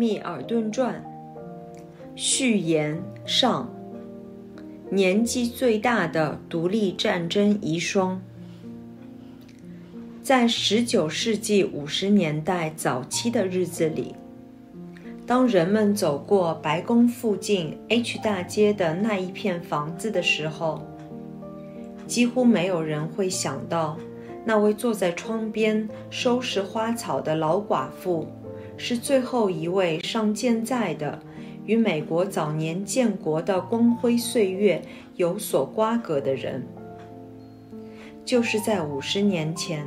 密尔顿传》序言上，年纪最大的独立战争遗孀，在19世纪50年代早期的日子里，当人们走过白宫附近 H 大街的那一片房子的时候，几乎没有人会想到，那位坐在窗边收拾花草的老寡妇。是最后一位尚健在的，与美国早年建国的光辉岁月有所瓜葛的人，就是在五十年前，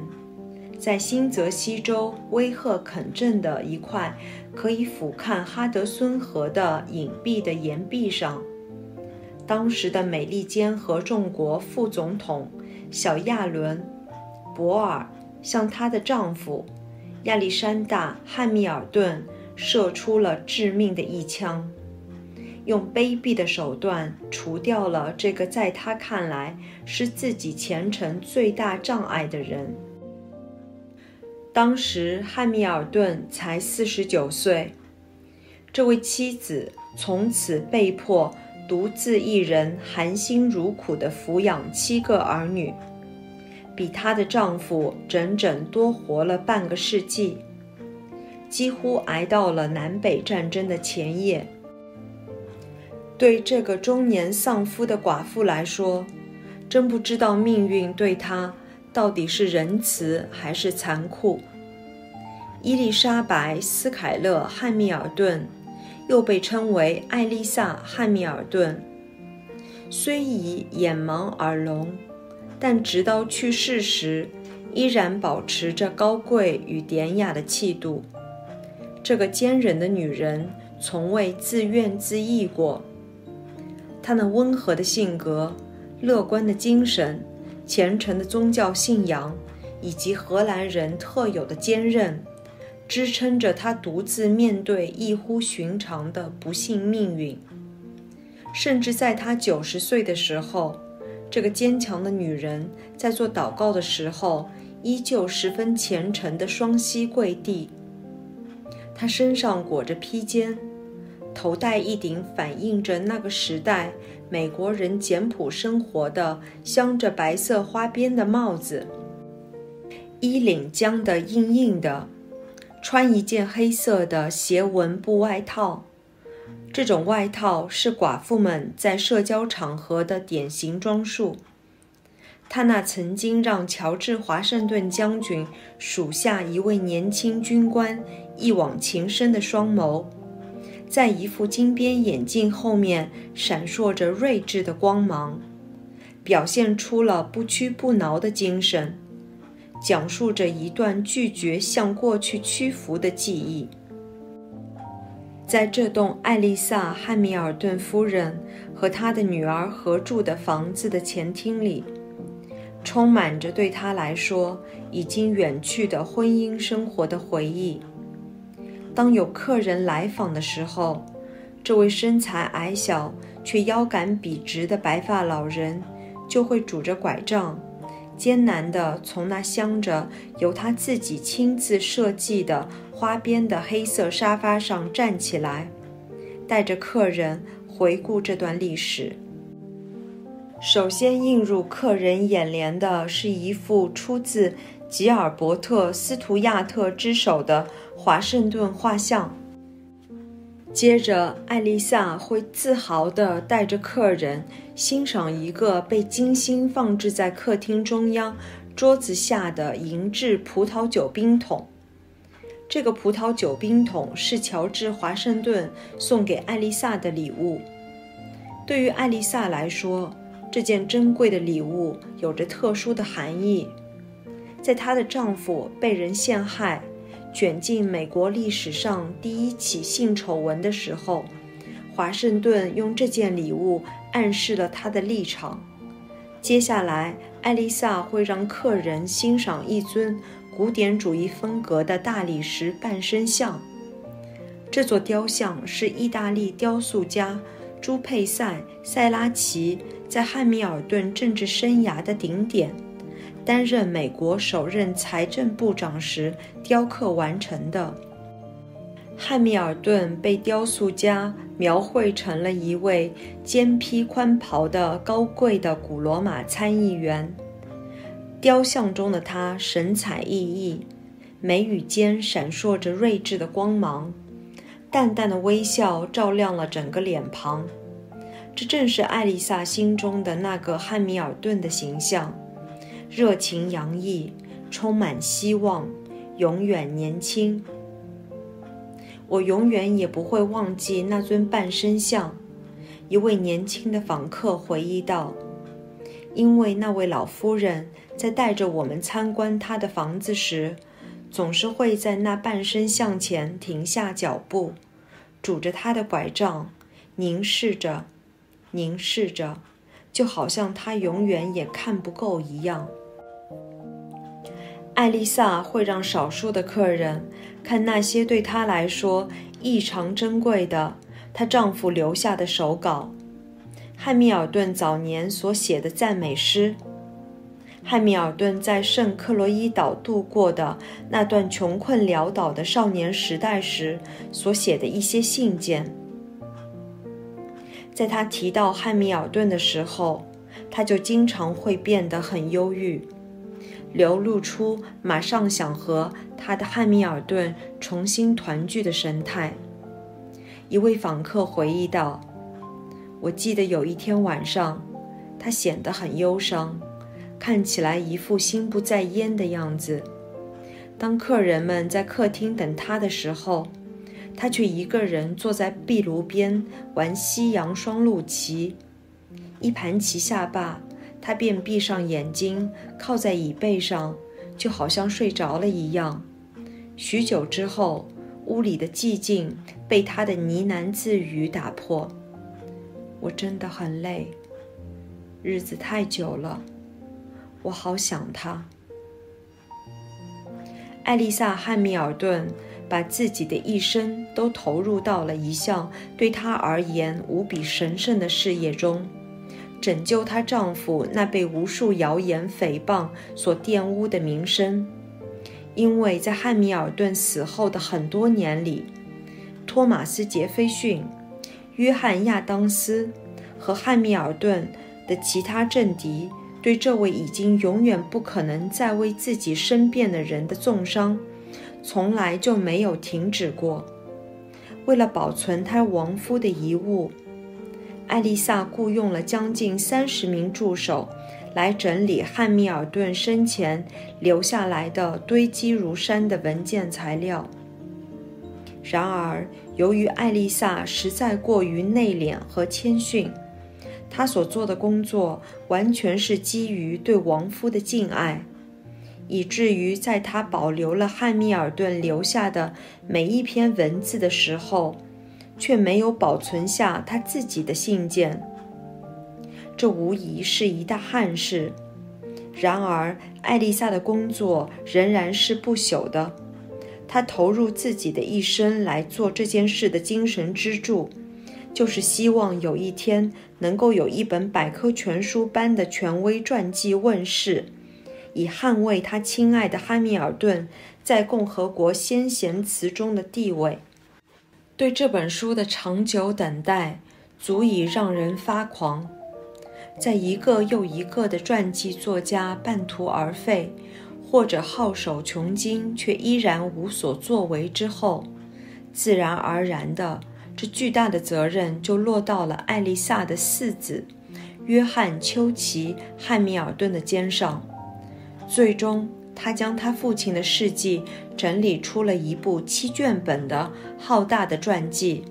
在新泽西州威赫肯镇的一块可以俯瞰哈德孙河的隐蔽的岩壁上，当时的美利坚合众国副总统小亚伦·博尔向她的丈夫。亚历山大·汉密尔顿射出了致命的一枪，用卑鄙的手段除掉了这个在他看来是自己前程最大障碍的人。当时汉密尔顿才四十九岁，这位妻子从此被迫独自一人含辛茹苦地抚养七个儿女。比她的丈夫整整多活了半个世纪，几乎挨到了南北战争的前夜。对这个中年丧夫的寡妇来说，真不知道命运对她到底是仁慈还是残酷。伊丽莎白·斯凯勒·汉密尔顿，又被称为艾丽萨·汉密尔顿，虽已眼盲耳聋。但直到去世时，依然保持着高贵与典雅的气度。这个坚韧的女人从未自怨自艾过。她那温和的性格、乐观的精神、虔诚的宗教信仰，以及荷兰人特有的坚韧，支撑着她独自面对异乎寻常的不幸命运。甚至在她九十岁的时候。这个坚强的女人在做祷告的时候，依旧十分虔诚地双膝跪地。她身上裹着披肩，头戴一顶反映着那个时代美国人简朴生活的镶着白色花边的帽子，衣领僵得硬硬的，穿一件黑色的斜纹布外套。这种外套是寡妇们在社交场合的典型装束。他那曾经让乔治·华盛顿将军属下一位年轻军官一往情深的双眸，在一副金边眼镜后面闪烁着睿智的光芒，表现出了不屈不挠的精神，讲述着一段拒绝向过去屈服的记忆。在这栋艾丽萨·汉密尔顿夫人和她的女儿合住的房子的前厅里，充满着对她来说已经远去的婚姻生活的回忆。当有客人来访的时候，这位身材矮小却腰杆笔直的白发老人就会拄着拐杖，艰难地从那镶着由他自己亲自设计的。花边的黑色沙发上站起来，带着客人回顾这段历史。首先映入客人眼帘的是一幅出自吉尔伯特·斯图亚特之手的华盛顿画像。接着，艾丽萨会自豪地带着客人欣赏一个被精心放置在客厅中央桌子下的银质葡萄酒冰桶。这个葡萄酒冰桶是乔治·华盛顿送给艾丽萨的礼物。对于艾丽萨来说，这件珍贵的礼物有着特殊的含义。在她的丈夫被人陷害、卷进美国历史上第一起性丑闻的时候，华盛顿用这件礼物暗示了他的立场。接下来，艾丽萨会让客人欣赏一尊古典主义风格的大理石半身像。这座雕像是意大利雕塑家朱佩塞·塞拉奇在汉密尔顿政治生涯的顶点，担任美国首任财政部长时雕刻完成的。汉密尔顿被雕塑家描绘成了一位肩披宽袍的高贵的古罗马参议员。雕像中的他神采奕奕，眉宇间闪烁着睿智的光芒。淡淡的微笑照亮了整个脸庞，这正是艾丽萨心中的那个汉密尔顿的形象：热情洋溢，充满希望，永远年轻。我永远也不会忘记那尊半身像。一位年轻的访客回忆道：“因为那位老夫人在带着我们参观她的房子时。”总是会在那半身向前停下脚步，拄着她的拐杖，凝视着，凝视着，就好像他永远也看不够一样。艾丽萨会让少数的客人看那些对她来说异常珍贵的她丈夫留下的手稿，汉密尔顿早年所写的赞美诗。汉密尔顿在圣克洛伊岛度过的那段穷困潦倒的少年时代时所写的一些信件，在他提到汉密尔顿的时候，他就经常会变得很忧郁，流露出马上想和他的汉密尔顿重新团聚的神态。一位访客回忆道：“我记得有一天晚上，他显得很忧伤。”看起来一副心不在焉的样子。当客人们在客厅等他的时候，他却一个人坐在壁炉边玩西洋双陆棋。一盘棋下罢，他便闭上眼睛，靠在椅背上，就好像睡着了一样。许久之后，屋里的寂静被他的呢喃自语打破：“我真的很累，日子太久了。”我好想他。艾丽萨·汉密尔顿把自己的一生都投入到了一项对她而言无比神圣的事业中——拯救她丈夫那被无数谣言诽谤所玷污的名声。因为在汉密尔顿死后的很多年里，托马斯·杰斐逊、约翰·亚当斯和汉密尔顿的其他政敌。对这位已经永远不可能再为自己申辩的人的重伤，从来就没有停止过。为了保存他亡夫的遗物，艾丽萨雇佣了将近三十名助手来整理汉密尔顿生前留下来的堆积如山的文件材料。然而，由于艾丽萨实在过于内敛和谦逊。她所做的工作完全是基于对亡夫的敬爱，以至于在她保留了汉密尔顿留下的每一篇文字的时候，却没有保存下他自己的信件。这无疑是一大憾事。然而，艾丽萨的工作仍然是不朽的。他投入自己的一生来做这件事的精神支柱。就是希望有一天能够有一本百科全书般的权威传记问世，以捍卫他亲爱的汉密尔顿在共和国先贤词中的地位。对这本书的长久等待，足以让人发狂。在一个又一个的传记作家半途而废，或者耗手穷经却依然无所作为之后，自然而然的。这巨大的责任就落到了艾丽萨的四子约翰·丘奇·汉密尔顿的肩上。最终，他将他父亲的事迹整理出了一部七卷本的浩大的传记。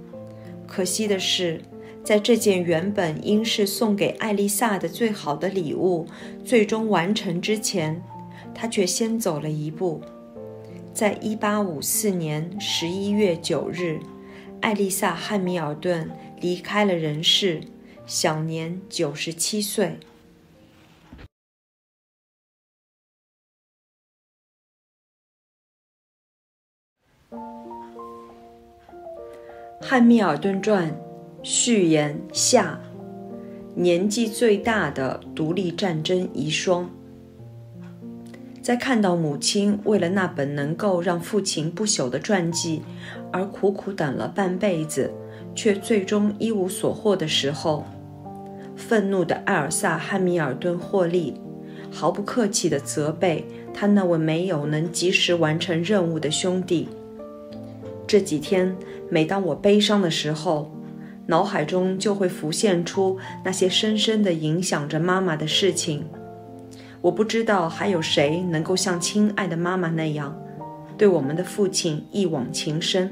可惜的是，在这件原本应是送给艾丽萨的最好的礼物最终完成之前，他却先走了一步。在1854年11月9日，艾丽萨·汉密尔顿离开了人世，享年97岁。《汉密尔顿传》序言下：年纪最大的独立战争遗孀，在看到母亲为了那本能够让父亲不朽的传记而苦苦等了半辈子，却最终一无所获的时候，愤怒的艾尔萨·汉密尔顿·霍利毫不客气地责备他那位没有能及时完成任务的兄弟。这几天。每当我悲伤的时候，脑海中就会浮现出那些深深地影响着妈妈的事情。我不知道还有谁能够像亲爱的妈妈那样，对我们的父亲一往情深。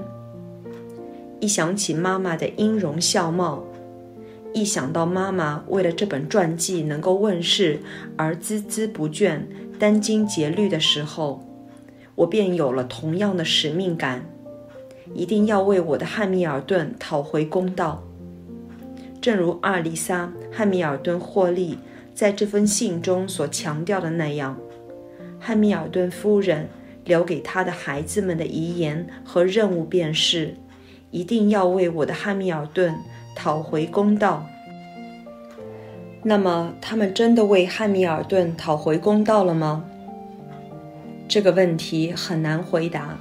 一想起妈妈的音容笑貌，一想到妈妈为了这本传记能够问世而孜孜不倦、殚精竭虑的时候，我便有了同样的使命感。一定要为我的汉密尔顿讨回公道。正如阿丽莎·汉密尔顿·霍利在这封信中所强调的那样，汉密尔顿夫人留给他的孩子们的遗言和任务便是：一定要为我的汉密尔顿讨回公道。那么，他们真的为汉密尔顿讨回公道了吗？这个问题很难回答。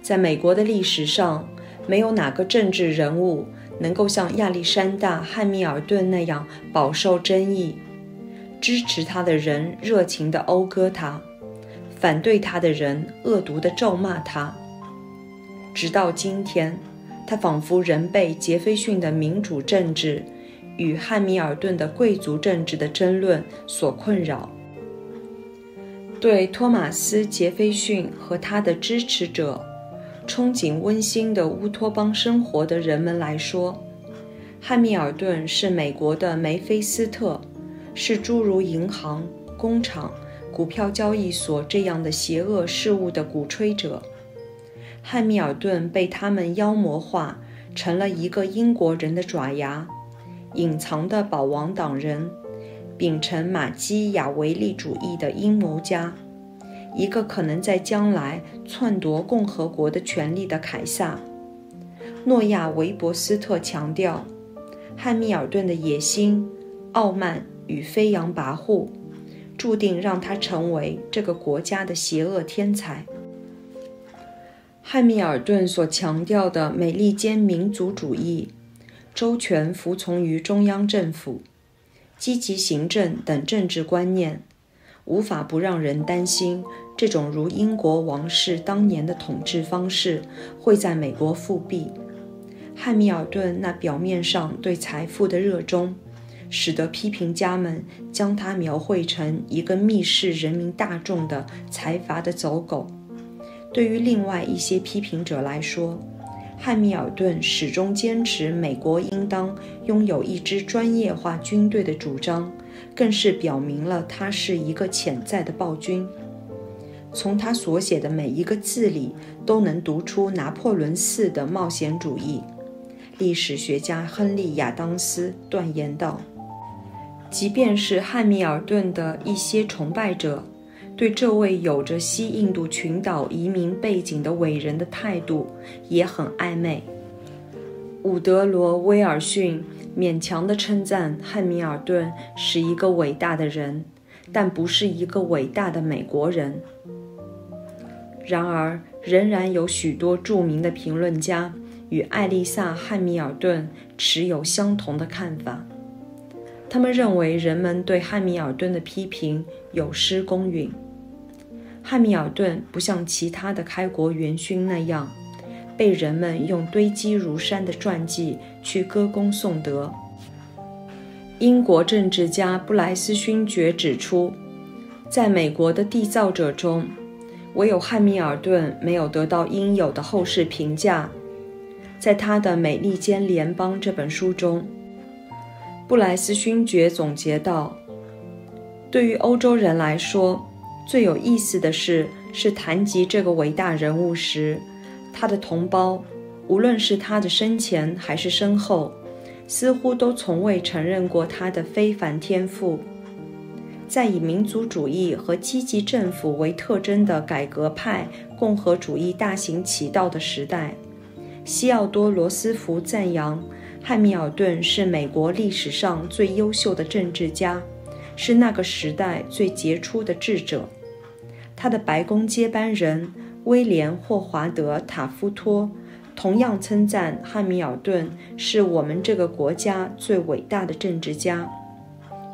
在美国的历史上，没有哪个政治人物能够像亚历山大·汉密尔顿那样饱受争议。支持他的人热情地讴歌他，反对他的人恶毒地咒骂他。直到今天，他仿佛仍被杰斐逊的民主政治与汉密尔顿的贵族政治的争论所困扰。对托马斯·杰斐逊和他的支持者。憧憬温馨的乌托邦生活的人们来说，汉密尔顿是美国的梅菲斯特，是诸如银行、工厂、股票交易所这样的邪恶事物的鼓吹者。汉密尔顿被他们妖魔化，成了一个英国人的爪牙，隐藏的保王党人，秉承马基雅维利主义的阴谋家。一个可能在将来篡夺共和国的权利的凯撒，诺亚维伯斯特强调，汉密尔顿的野心、傲慢与飞扬跋扈，注定让他成为这个国家的邪恶天才。汉密尔顿所强调的美利坚民族主义、周全服从于中央政府、积极行政等政治观念。无法不让人担心，这种如英国王室当年的统治方式会在美国复辟。汉密尔顿那表面上对财富的热衷，使得批评家们将他描绘成一个蔑视人民大众的财阀的走狗。对于另外一些批评者来说，汉密尔顿始终坚持美国应当拥有一支专业化军队的主张。更是表明了他是一个潜在的暴君。从他所写的每一个字里，都能读出拿破仑似的冒险主义。历史学家亨利·亚当斯断言道：“即便是汉密尔顿的一些崇拜者，对这位有着西印度群岛移民背景的伟人的态度也很暧昧。”伍德罗·威尔逊。勉强地称赞汉密尔顿是一个伟大的人，但不是一个伟大的美国人。然而，仍然有许多著名的评论家与艾丽萨·汉密尔顿持有相同的看法。他们认为，人们对汉密尔顿的批评有失公允。汉密尔顿不像其他的开国元勋那样。被人们用堆积如山的传记去歌功颂德。英国政治家布莱斯勋爵指出，在美国的缔造者中，唯有汉密尔顿没有得到应有的后世评价。在他的《美利坚联邦》这本书中，布莱斯勋爵总结道：“对于欧洲人来说，最有意思的是，是谈及这个伟大人物时，他的同胞，无论是他的生前还是身后，似乎都从未承认过他的非凡天赋。在以民族主义和积极政府为特征的改革派共和主义大行其道的时代。”西奥多·罗斯福赞扬汉密尔顿是美国历史上最优秀的政治家，是那个时代最杰出的智者。他的白宫接班人威廉·霍华德·塔夫托同样称赞汉密尔顿是我们这个国家最伟大的政治家。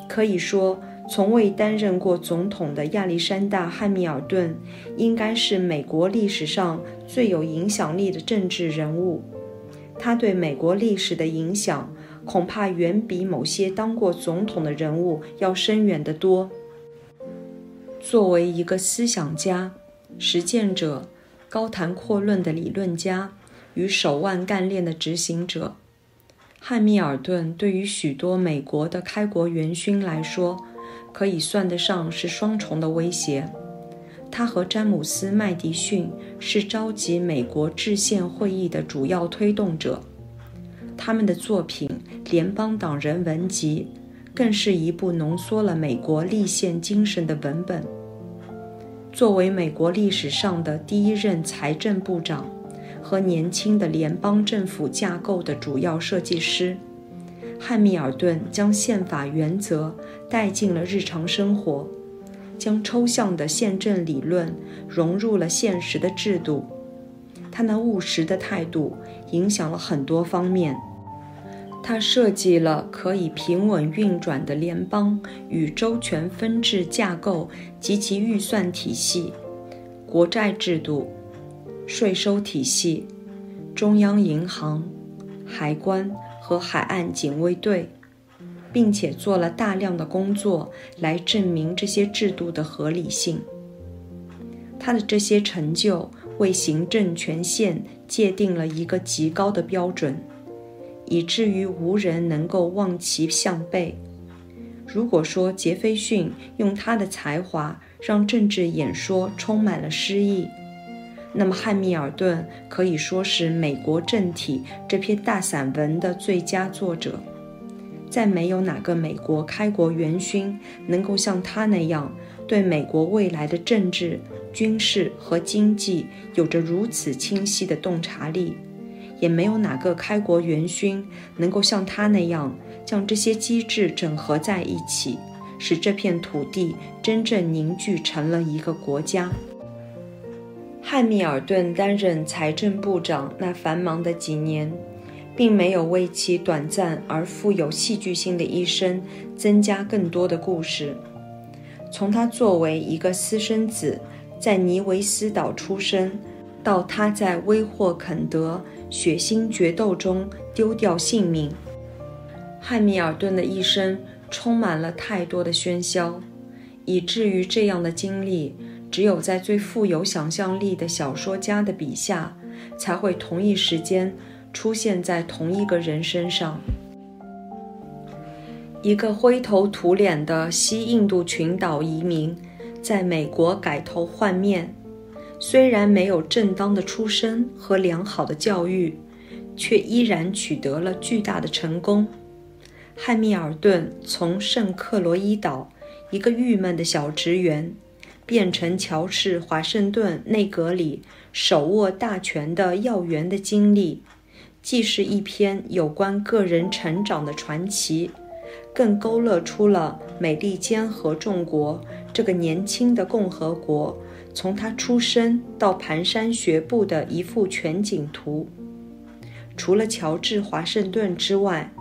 可以说。从未担任过总统的亚历山大·汉密尔顿，应该是美国历史上最有影响力的政治人物。他对美国历史的影响，恐怕远比某些当过总统的人物要深远得多。作为一个思想家、实践者、高谈阔论的理论家与手腕干练的执行者，汉密尔顿对于许多美国的开国元勋来说，可以算得上是双重的威胁。他和詹姆斯·麦迪逊是召集美国制宪会议的主要推动者，他们的作品《联邦党人文集》更是一部浓缩了美国立宪精神的文本。作为美国历史上的第一任财政部长和年轻的联邦政府架构的主要设计师。汉密尔顿将宪法原则带进了日常生活，将抽象的宪政理论融入了现实的制度。他那务实的态度影响了很多方面。他设计了可以平稳运转的联邦与周全分治架构及其预算体系、国债制度、税收体系、中央银行、海关。和海岸警卫队，并且做了大量的工作来证明这些制度的合理性。他的这些成就为行政权限界定了一个极高的标准，以至于无人能够望其项背。如果说杰斐逊用他的才华让政治演说充满了诗意，那么，汉密尔顿可以说是美国政体这篇大散文的最佳作者。再没有哪个美国开国元勋能够像他那样对美国未来的政治、军事和经济有着如此清晰的洞察力，也没有哪个开国元勋能够像他那样将这些机制整合在一起，使这片土地真正凝聚成了一个国家。汉密尔顿担任财政部长那繁忙的几年，并没有为其短暂而富有戏剧性的一生增加更多的故事。从他作为一个私生子在尼维斯岛出生，到他在威霍肯德血腥决斗中丢掉性命，汉密尔顿的一生充满了太多的喧嚣，以至于这样的经历。只有在最富有想象力的小说家的笔下，才会同一时间出现在同一个人身上。一个灰头土脸的西印度群岛移民，在美国改头换面，虽然没有正当的出身和良好的教育，却依然取得了巨大的成功。汉密尔顿从圣克罗伊岛一个郁闷的小职员。变成乔治·华盛顿内阁里手握大权的要员的经历，既是一篇有关个人成长的传奇，更勾勒出了美利坚合众国这个年轻的共和国从他出生到蹒跚学步的一幅全景图。除了乔治·华盛顿之外，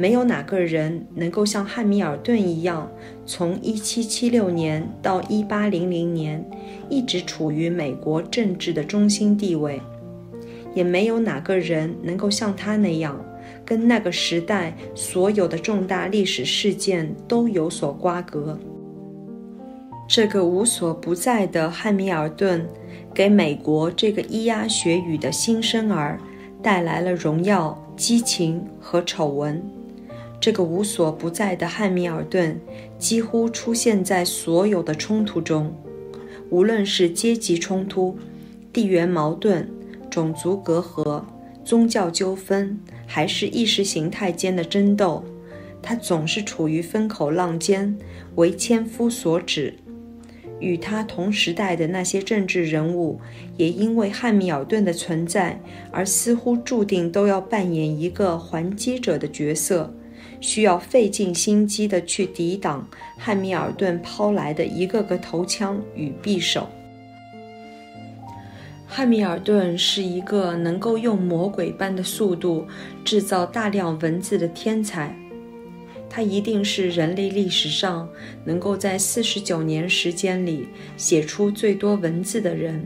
没有哪个人能够像汉密尔顿一样，从1776年到1800年一直处于美国政治的中心地位，也没有哪个人能够像他那样，跟那个时代所有的重大历史事件都有所瓜葛。这个无所不在的汉密尔顿，给美国这个咿呀学语的新生儿带来了荣耀、激情和丑闻。这个无所不在的汉密尔顿几乎出现在所有的冲突中，无论是阶级冲突、地缘矛盾、种族隔阂、宗教纠纷，还是意识形态间的争斗，他总是处于风口浪尖，为千夫所指。与他同时代的那些政治人物，也因为汉密尔顿的存在而似乎注定都要扮演一个还击者的角色，需要费尽心机地去抵挡汉密尔顿抛来的一个个头枪与匕首。汉密尔顿是一个能够用魔鬼般的速度制造大量文字的天才。他一定是人类历史上能够在四十九年时间里写出最多文字的人。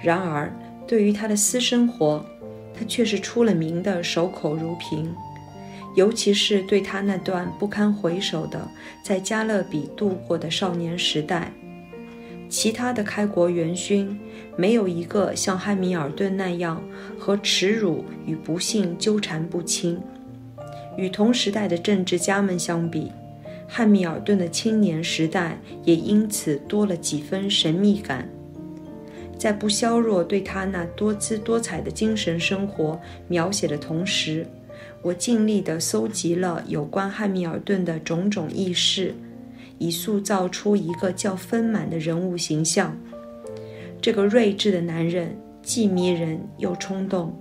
然而，对于他的私生活，他却是出了名的守口如瓶，尤其是对他那段不堪回首的在加勒比度过的少年时代。其他的开国元勋，没有一个像汉密尔顿那样和耻辱与不幸纠缠不清。与同时代的政治家们相比，汉密尔顿的青年时代也因此多了几分神秘感。在不削弱对他那多姿多彩的精神生活描写的同时，我尽力地搜集了有关汉密尔顿的种种轶事，以塑造出一个较丰满的人物形象。这个睿智的男人既迷人又冲动，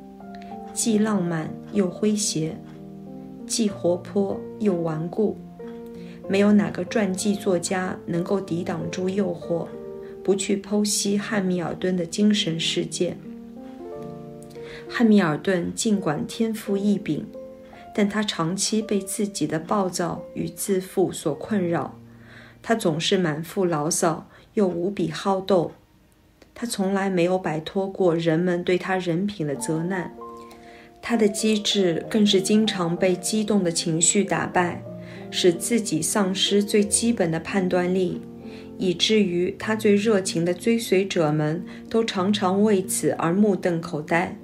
既浪漫又诙谐。既活泼又顽固，没有哪个传记作家能够抵挡住诱惑，不去剖析汉密尔顿的精神世界。汉密尔顿尽管天赋异禀，但他长期被自己的暴躁与自负所困扰。他总是满腹牢骚，又无比好斗。他从来没有摆脱过人们对他人品的责难。他的机智更是经常被激动的情绪打败，使自己丧失最基本的判断力，以至于他最热情的追随者们都常常为此而目瞪口呆。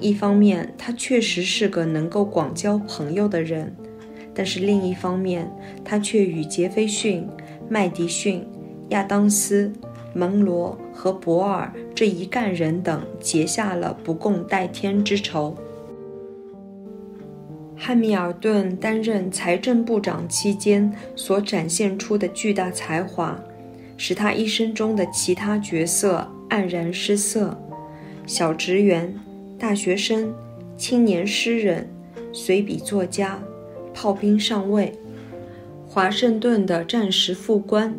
一方面，他确实是个能够广交朋友的人，但是另一方面，他却与杰斐逊、麦迪逊、亚当斯、门罗和博尔这一干人等结下了不共戴天之仇。汉密尔顿担任财政部长期间所展现出的巨大才华，使他一生中的其他角色黯然失色。小职员、大学生、青年诗人、随笔作家、炮兵上尉、华盛顿的战时副官、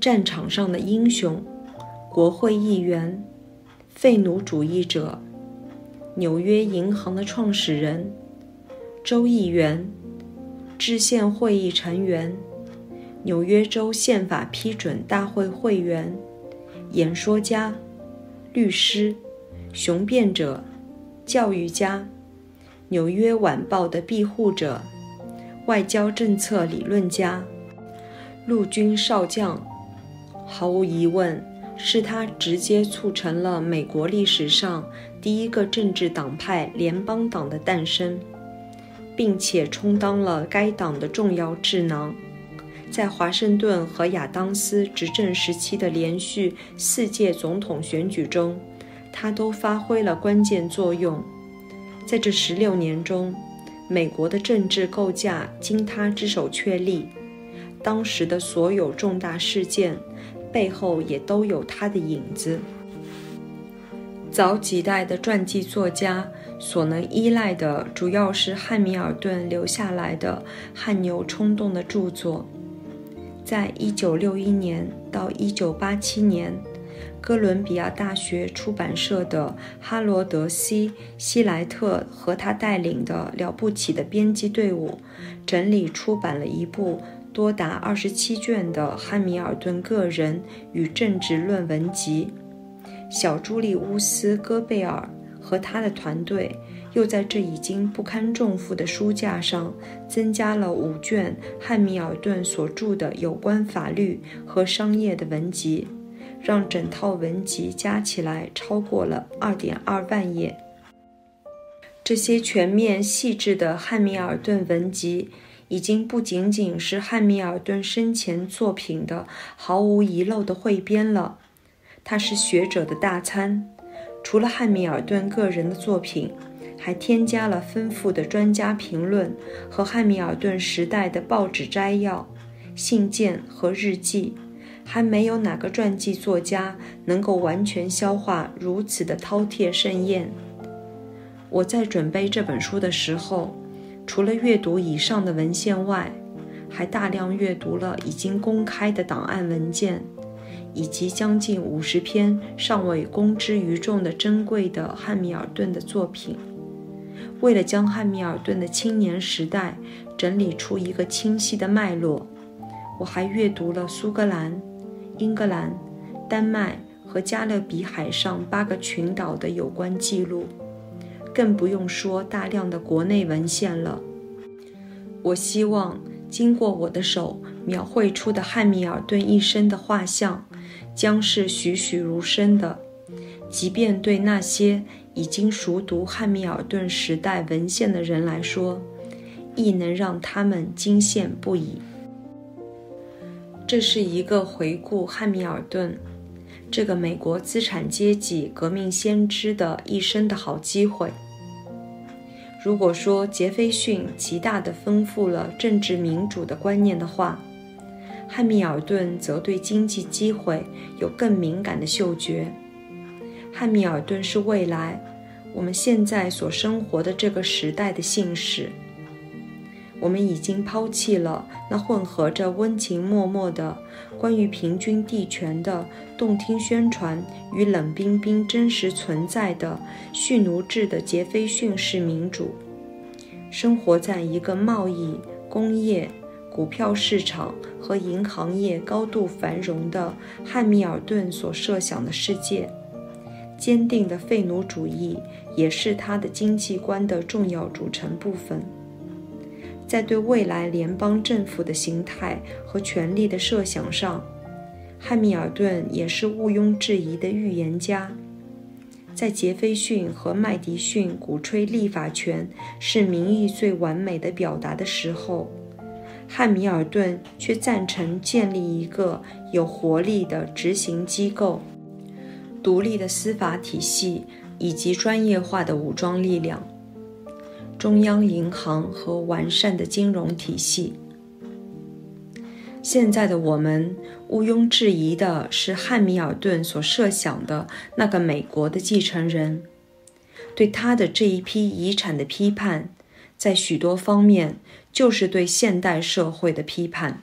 战场上的英雄、国会议员、废奴主义者、纽约银行的创始人。州议员、制宪会议成员、纽约州宪法批准大会会员、演说家、律师、雄辩者、教育家、纽约晚报的庇护者、外交政策理论家、陆军少将，毫无疑问，是他直接促成了美国历史上第一个政治党派——联邦党的诞生。并且充当了该党的重要智囊，在华盛顿和亚当斯执政时期的连续四届总统选举中，他都发挥了关键作用。在这十六年中，美国的政治构架经他之手确立，当时的所有重大事件背后也都有他的影子。早几代的传记作家。所能依赖的主要是汉密尔顿留下来的汗牛充栋的著作。在1961年到1987年，哥伦比亚大学出版社的哈罗德 ·C· 希莱特和他带领的了不起的编辑队伍，整理出版了一部多达27卷的汉密尔顿个人与政治论文集。小朱利乌斯·戈贝尔。和他的团队又在这已经不堪重负的书架上增加了五卷汉密尔顿所著的有关法律和商业的文集，让整套文集加起来超过了二点二万页。这些全面细致的汉密尔顿文集，已经不仅仅是汉密尔顿生前作品的毫无遗漏的汇编了，它是学者的大餐。除了汉密尔顿个人的作品，还添加了丰富的专家评论和汉密尔顿时代的报纸摘要、信件和日记。还没有哪个传记作家能够完全消化如此的饕餮盛宴。我在准备这本书的时候，除了阅读以上的文献外，还大量阅读了已经公开的档案文件。以及将近五十篇尚未公之于众的珍贵的汉密尔顿的作品。为了将汉密尔顿的青年时代整理出一个清晰的脉络，我还阅读了苏格兰、英格兰、丹麦和加勒比海上八个群岛的有关记录，更不用说大量的国内文献了。我希望经过我的手描绘出的汉密尔顿一生的画像。将是栩栩如生的，即便对那些已经熟读汉密尔顿时代文献的人来说，亦能让他们惊羡不已。这是一个回顾汉密尔顿这个美国资产阶级革命先知的一生的好机会。如果说杰斐逊极大地丰富了政治民主的观念的话，汉密尔顿则对经济机会有更敏感的嗅觉。汉密尔顿是未来我们现在所生活的这个时代的信使。我们已经抛弃了那混合着温情脉脉的关于平均地权的动听宣传与冷冰冰真实存在的蓄奴制的杰斐逊式民主，生活在一个贸易、工业。股票市场和银行业高度繁荣的汉密尔顿所设想的世界，坚定的废奴主义也是他的经济观的重要组成部分。在对未来联邦政府的形态和权力的设想上，汉密尔顿也是毋庸置疑的预言家。在杰斐逊和麦迪逊鼓吹立法权是民意最完美的表达的时候。汉密尔顿却赞成建立一个有活力的执行机构、独立的司法体系以及专业化的武装力量、中央银行和完善的金融体系。现在的我们毋庸置疑的是汉密尔顿所设想的那个美国的继承人，对他的这一批遗产的批判，在许多方面。就是对现代社会的批判。